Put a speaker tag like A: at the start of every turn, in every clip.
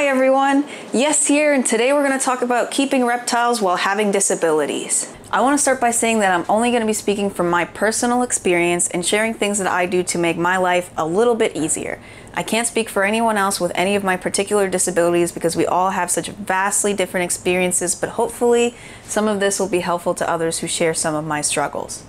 A: Hi everyone, Yes here, and today we're going to talk about keeping reptiles while having disabilities. I want to start by saying that I'm only going to be speaking from my personal experience and sharing things that I do to make my life a little bit easier. I can't speak for anyone else with any of my particular disabilities because we all have such vastly different experiences, but hopefully some of this will be helpful to others who share some of my struggles.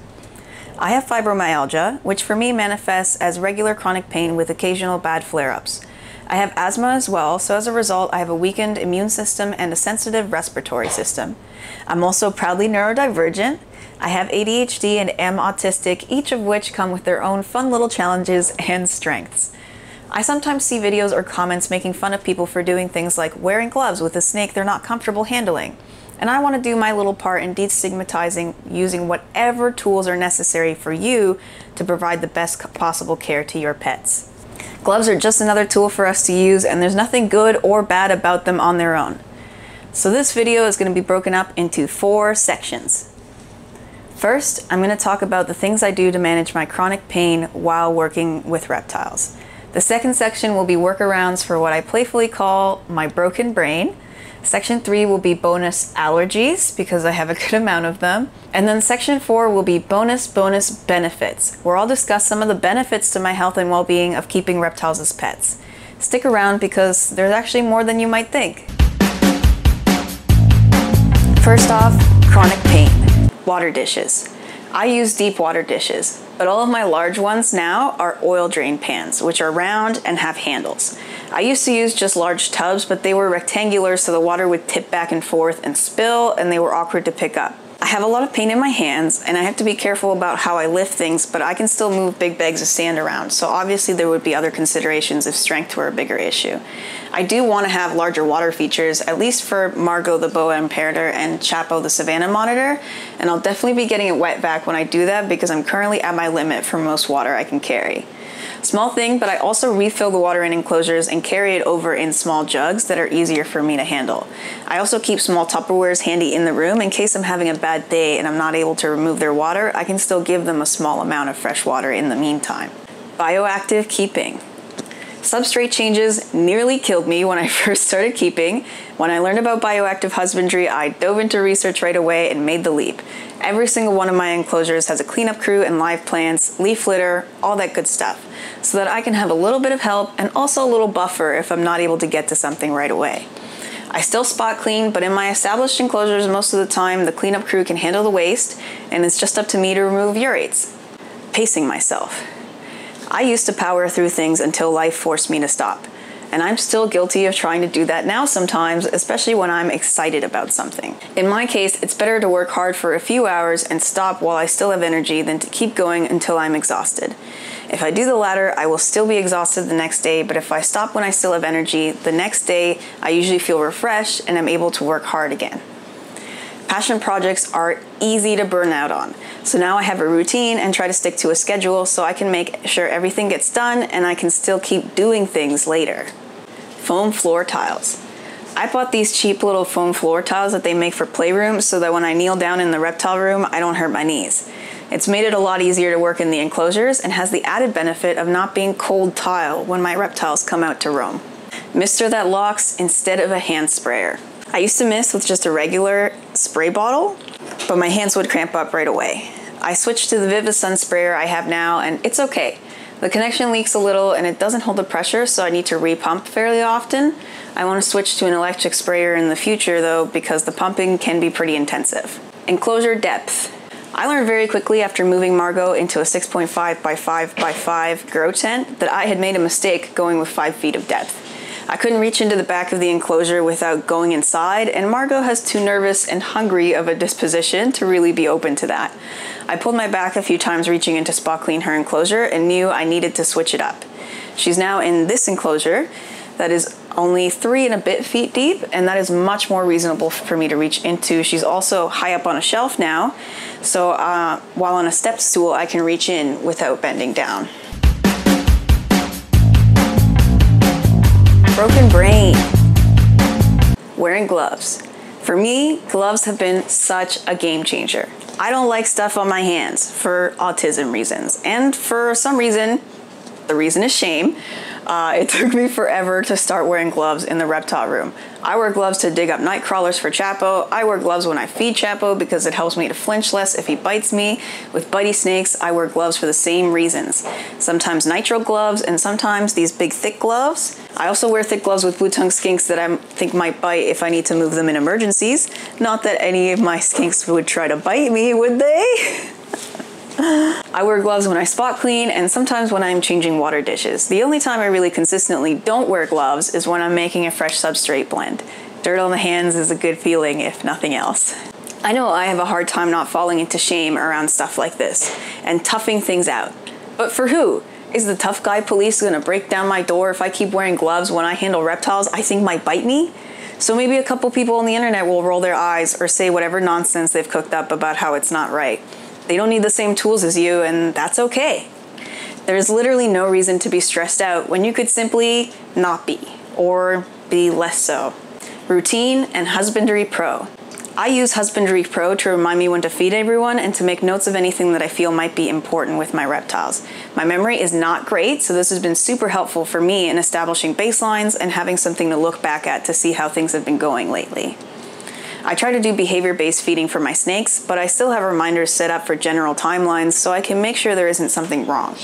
A: I have fibromyalgia, which for me manifests as regular chronic pain with occasional bad flare ups. I have asthma as well, so as a result, I have a weakened immune system and a sensitive respiratory system. I'm also proudly neurodivergent. I have ADHD and am autistic, each of which come with their own fun little challenges and strengths. I sometimes see videos or comments making fun of people for doing things like wearing gloves with a snake they're not comfortable handling. And I want to do my little part in destigmatizing using whatever tools are necessary for you to provide the best possible care to your pets. Gloves are just another tool for us to use and there's nothing good or bad about them on their own. So this video is going to be broken up into four sections. First, I'm going to talk about the things I do to manage my chronic pain while working with reptiles. The second section will be workarounds for what I playfully call my broken brain, Section 3 will be bonus allergies because I have a good amount of them. And then Section 4 will be bonus bonus benefits, where I'll discuss some of the benefits to my health and well being of keeping reptiles as pets. Stick around because there's actually more than you might think. First off, chronic pain. Water dishes. I use deep water dishes, but all of my large ones now are oil drain pans, which are round and have handles. I used to use just large tubs, but they were rectangular so the water would tip back and forth and spill, and they were awkward to pick up. I have a lot of pain in my hands, and I have to be careful about how I lift things, but I can still move big bags of sand around, so obviously there would be other considerations if strength were a bigger issue. I do want to have larger water features, at least for Margot the boa imperator and Chapo the savannah monitor, and I'll definitely be getting it wet vac when I do that because I'm currently at my limit for most water I can carry. Small thing, but I also refill the water in enclosures and carry it over in small jugs that are easier for me to handle. I also keep small Tupperwares handy in the room in case I'm having a bad day and I'm not able to remove their water, I can still give them a small amount of fresh water in the meantime. Bioactive keeping. Substrate changes nearly killed me when I first started keeping. When I learned about bioactive husbandry, I dove into research right away and made the leap. Every single one of my enclosures has a cleanup crew and live plants, leaf litter, all that good stuff, so that I can have a little bit of help and also a little buffer if I'm not able to get to something right away. I still spot clean, but in my established enclosures, most of the time the cleanup crew can handle the waste, and it's just up to me to remove urates. Pacing myself. I used to power through things until life forced me to stop. And I'm still guilty of trying to do that now sometimes, especially when I'm excited about something. In my case, it's better to work hard for a few hours and stop while I still have energy than to keep going until I'm exhausted. If I do the latter, I will still be exhausted the next day, but if I stop when I still have energy, the next day I usually feel refreshed and I'm able to work hard again. Passion projects are easy to burn out on. So now I have a routine and try to stick to a schedule so I can make sure everything gets done and I can still keep doing things later foam floor tiles. I bought these cheap little foam floor tiles that they make for playrooms so that when I kneel down in the reptile room, I don't hurt my knees. It's made it a lot easier to work in the enclosures and has the added benefit of not being cold tile when my reptiles come out to roam. Mister that locks instead of a hand sprayer. I used to mist with just a regular spray bottle, but my hands would cramp up right away. I switched to the Vivosun sprayer I have now and it's okay. The connection leaks a little and it doesn't hold the pressure, so I need to repump fairly often. I want to switch to an electric sprayer in the future though because the pumping can be pretty intensive. Enclosure depth. I learned very quickly after moving Margot into a 6.5 by 5 by 5 grow tent that I had made a mistake going with 5 feet of depth. I couldn't reach into the back of the enclosure without going inside, and Margot has too nervous and hungry of a disposition to really be open to that. I pulled my back a few times reaching into spot clean her enclosure and knew I needed to switch it up. She's now in this enclosure that is only three and a bit feet deep, and that is much more reasonable for me to reach into. She's also high up on a shelf now, so uh, while on a step stool, I can reach in without bending down. Broken brain. Wearing gloves. For me, gloves have been such a game changer. I don't like stuff on my hands for autism reasons, and for some reason, the reason is shame. Uh, it took me forever to start wearing gloves in the reptile room. I wear gloves to dig up night crawlers for Chapo. I wear gloves when I feed Chapo because it helps me to flinch less if he bites me. With buddy snakes, I wear gloves for the same reasons. Sometimes nitrile gloves and sometimes these big thick gloves. I also wear thick gloves with blue tongue skinks that I think might bite if I need to move them in emergencies. Not that any of my skinks would try to bite me, would they? I wear gloves when I spot clean and sometimes when I'm changing water dishes. The only time I really consistently don't wear gloves is when I'm making a fresh substrate blend. Dirt on the hands is a good feeling, if nothing else. I know I have a hard time not falling into shame around stuff like this and toughing things out. But for who? Is the tough guy police gonna break down my door if I keep wearing gloves when I handle reptiles I think might bite me? So maybe a couple people on the internet will roll their eyes or say whatever nonsense they've cooked up about how it's not right. They don't need the same tools as you, and that's okay. There's literally no reason to be stressed out when you could simply not be, or be less so. Routine and Husbandry Pro. I use Husbandry Pro to remind me when to feed everyone and to make notes of anything that I feel might be important with my reptiles. My memory is not great, so this has been super helpful for me in establishing baselines and having something to look back at to see how things have been going lately. I try to do behavior based feeding for my snakes, but I still have reminders set up for general timelines so I can make sure there isn't something wrong.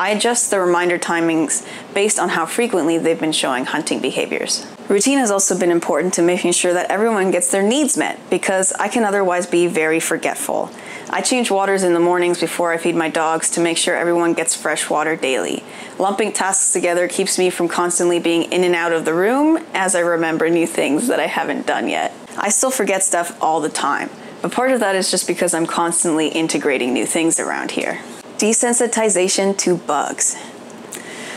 A: I adjust the reminder timings based on how frequently they've been showing hunting behaviors. Routine has also been important to making sure that everyone gets their needs met because I can otherwise be very forgetful. I change waters in the mornings before I feed my dogs to make sure everyone gets fresh water daily. Lumping tasks together keeps me from constantly being in and out of the room as I remember new things that I haven't done yet. I still forget stuff all the time, but part of that is just because I'm constantly integrating new things around here. Desensitization to bugs.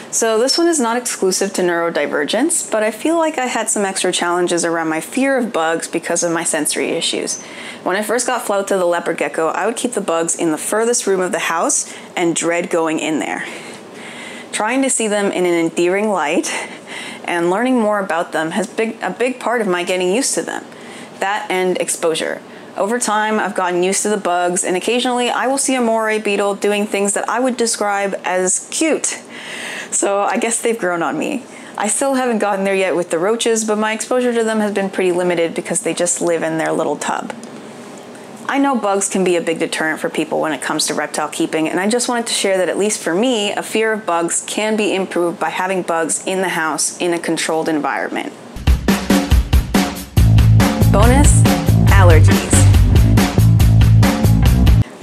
A: So this one is not exclusive to neurodivergence, but I feel like I had some extra challenges around my fear of bugs because of my sensory issues. When I first got Flauta the leopard gecko, I would keep the bugs in the furthest room of the house and dread going in there. Trying to see them in an endearing light and learning more about them has been a big part of my getting used to them that and exposure. Over time, I've gotten used to the bugs, and occasionally I will see a morio beetle doing things that I would describe as cute. So I guess they've grown on me. I still haven't gotten there yet with the roaches, but my exposure to them has been pretty limited because they just live in their little tub. I know bugs can be a big deterrent for people when it comes to reptile keeping, and I just wanted to share that at least for me, a fear of bugs can be improved by having bugs in the house in a controlled environment. Bonus allergies,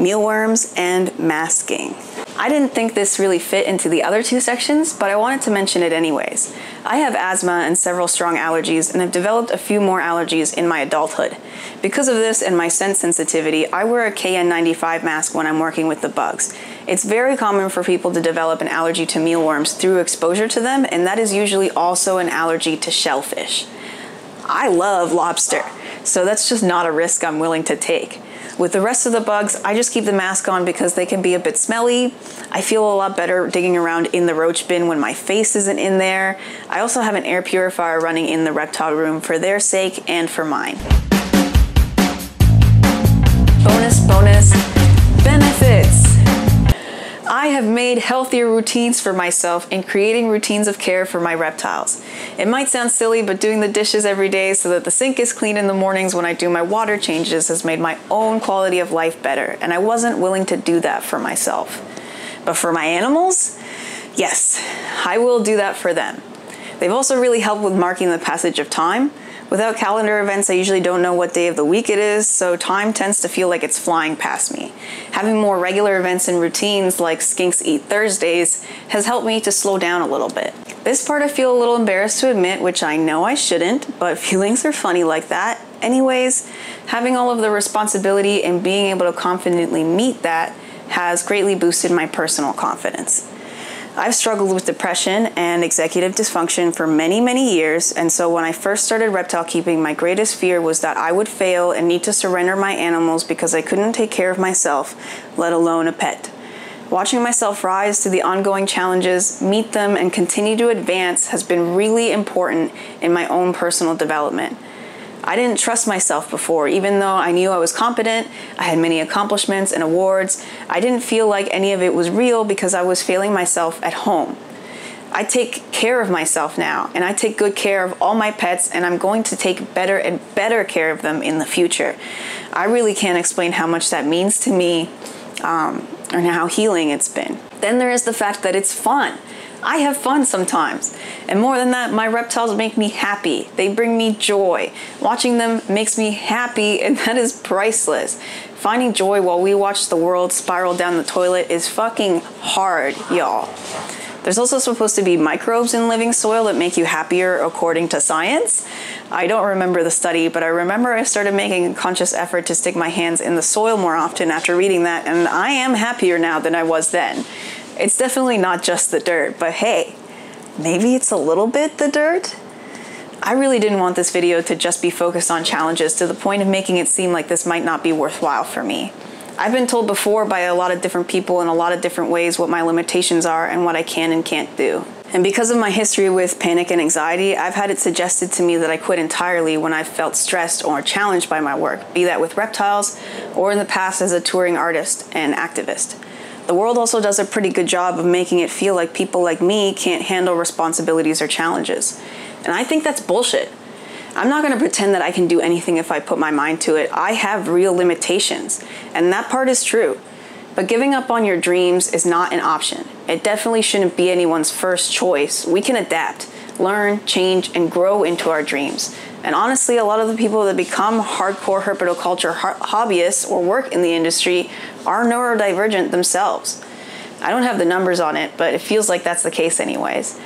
A: mealworms, and masking. I didn't think this really fit into the other two sections, but I wanted to mention it anyways. I have asthma and several strong allergies and have developed a few more allergies in my adulthood. Because of this and my scent sensitivity, I wear a KN95 mask when I'm working with the bugs. It's very common for people to develop an allergy to mealworms through exposure to them, and that is usually also an allergy to shellfish. I love lobster. So that's just not a risk I'm willing to take. With the rest of the bugs, I just keep the mask on because they can be a bit smelly. I feel a lot better digging around in the roach bin when my face isn't in there. I also have an air purifier running in the reptile room for their sake and for mine. Bonus, bonus, benefits. I have made healthier routines for myself in creating routines of care for my reptiles. It might sound silly, but doing the dishes every day so that the sink is clean in the mornings when I do my water changes has made my own quality of life better, and I wasn't willing to do that for myself. But for my animals, yes, I will do that for them. They've also really helped with marking the passage of time Without calendar events, I usually don't know what day of the week it is, so time tends to feel like it's flying past me. Having more regular events and routines like Skinks Eat Thursdays has helped me to slow down a little bit. This part I feel a little embarrassed to admit, which I know I shouldn't, but feelings are funny like that. Anyways, having all of the responsibility and being able to confidently meet that has greatly boosted my personal confidence. I've struggled with depression and executive dysfunction for many, many years, and so when I first started reptile keeping, my greatest fear was that I would fail and need to surrender my animals because I couldn't take care of myself, let alone a pet. Watching myself rise to the ongoing challenges, meet them, and continue to advance has been really important in my own personal development. I didn't trust myself before, even though I knew I was competent, I had many accomplishments and awards. I didn't feel like any of it was real because I was failing myself at home. I take care of myself now and I take good care of all my pets and I'm going to take better and better care of them in the future. I really can't explain how much that means to me um, and how healing it's been. Then there is the fact that it's fun. I have fun sometimes. And more than that, my reptiles make me happy. They bring me joy. Watching them makes me happy, and that is priceless. Finding joy while we watch the world spiral down the toilet is fucking hard, y'all. There's also supposed to be microbes in living soil that make you happier according to science. I don't remember the study, but I remember I started making a conscious effort to stick my hands in the soil more often after reading that, and I am happier now than I was then. It's definitely not just the dirt, but hey, maybe it's a little bit the dirt? I really didn't want this video to just be focused on challenges to the point of making it seem like this might not be worthwhile for me. I've been told before by a lot of different people in a lot of different ways what my limitations are and what I can and can't do. And because of my history with panic and anxiety, I've had it suggested to me that I quit entirely when I felt stressed or challenged by my work, be that with reptiles or in the past as a touring artist and activist. The world also does a pretty good job of making it feel like people like me can't handle responsibilities or challenges. And I think that's bullshit. I'm not going to pretend that I can do anything if I put my mind to it. I have real limitations, and that part is true. But giving up on your dreams is not an option. It definitely shouldn't be anyone's first choice. We can adapt, learn, change, and grow into our dreams. And honestly, a lot of the people that become hardcore herpetoculture hobbyists or work in the industry are neurodivergent themselves. I don't have the numbers on it, but it feels like that's the case, anyways.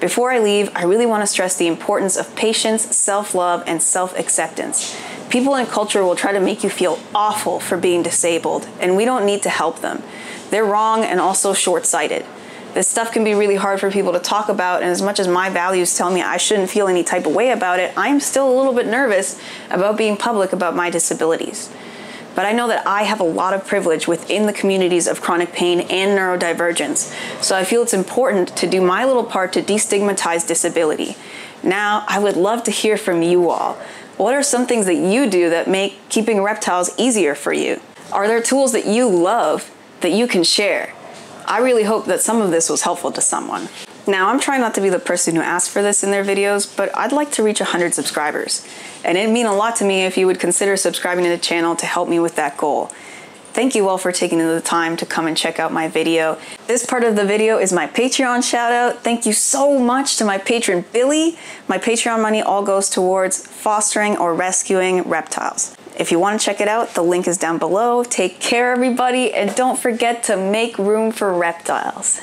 A: Before I leave, I really want to stress the importance of patience, self love, and self acceptance. People in culture will try to make you feel awful for being disabled, and we don't need to help them. They're wrong and also short sighted. This stuff can be really hard for people to talk about, and as much as my values tell me I shouldn't feel any type of way about it, I'm still a little bit nervous about being public about my disabilities but I know that I have a lot of privilege within the communities of chronic pain and neurodivergence. So I feel it's important to do my little part to destigmatize disability. Now, I would love to hear from you all. What are some things that you do that make keeping reptiles easier for you? Are there tools that you love that you can share? I really hope that some of this was helpful to someone. Now, I'm trying not to be the person who asks for this in their videos, but I'd like to reach 100 subscribers. And it'd mean a lot to me if you would consider subscribing to the channel to help me with that goal. Thank you all for taking the time to come and check out my video. This part of the video is my Patreon shout out. Thank you so much to my patron Billy. My Patreon money all goes towards fostering or rescuing reptiles. If you want to check it out, the link is down below. Take care, everybody, and don't forget to make room for reptiles.